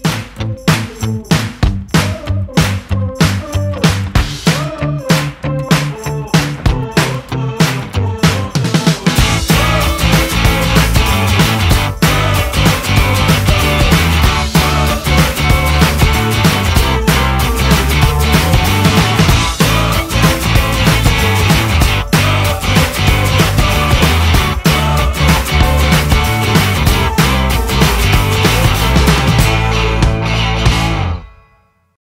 Bye.